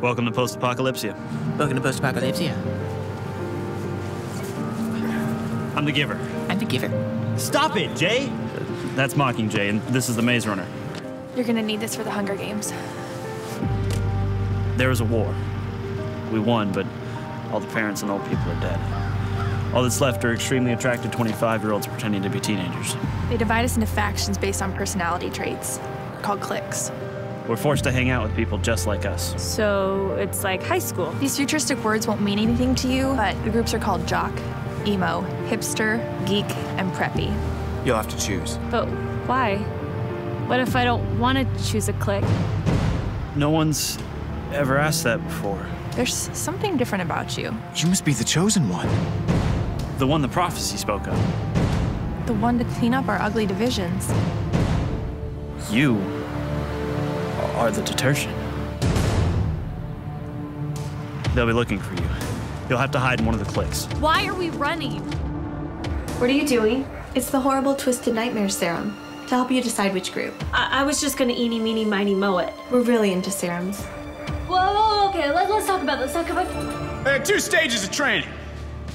Welcome to Post-Apocalypsia. Welcome to Post Apocalypsia. I'm the Giver. I'm the giver. Stop it, Jay! That's Mockingjay, and this is the Maze Runner. You're gonna need this for the Hunger Games. There was a war. We won, but all the parents and old people are dead. All that's left are extremely attractive 25-year-olds pretending to be teenagers. They divide us into factions based on personality traits. Called cliques. We're forced to hang out with people just like us. So it's like high school. These futuristic words won't mean anything to you, but the groups are called jock, emo, hipster, geek, and preppy. You'll have to choose. But why? What if I don't want to choose a clique? No one's ever asked that before. There's something different about you. You must be the chosen one. The one the prophecy spoke of. The one to clean up our ugly divisions. You are the detergent. They'll be looking for you. You'll have to hide in one of the cliques. Why are we running? What are you doing? It's the horrible twisted nightmare serum to help you decide which group. I, I was just gonna eeny, meeny, miny, mow it. We're really into serums. Whoa, whoa, okay, let, let's talk about this. Let's talk about. There are two stages of training.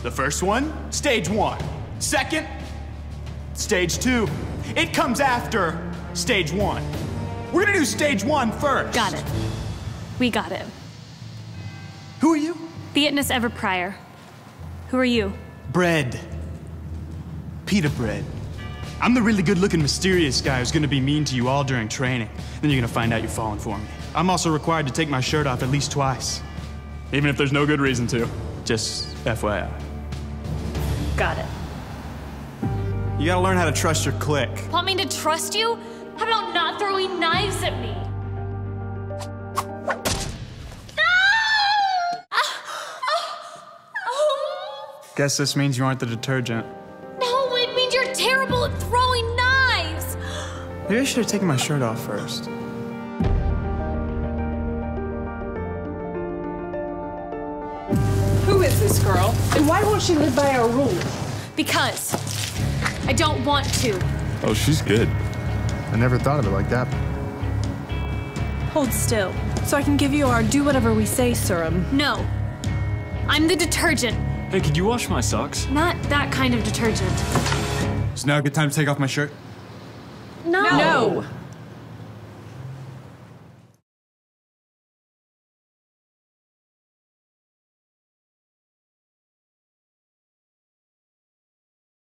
The first one, stage one. Second, stage two. It comes after stage one. We're gonna do stage one first. Got it. We got it. Who are you? Theatness Ever Prior. Who are you? Bread. Pita bread. I'm the really good looking, mysterious guy who's gonna be mean to you all during training. Then you're gonna find out you're falling for me. I'm also required to take my shirt off at least twice. Even if there's no good reason to. Just FYI. Got it. You gotta learn how to trust your clique. Want me to trust you? How about not throwing knives at me? Guess this means you aren't the detergent. No, it means you're terrible at throwing knives. Maybe I should have taken my shirt off first. Who is this girl? And why won't she live by our rules? Because I don't want to. Oh, she's good. I never thought of it like that. Hold still, so I can give you our do whatever we say serum. No. I'm the detergent, Hey, could you wash my socks? not that kind of detergent. Is now a good time to take off my shirt? No. No!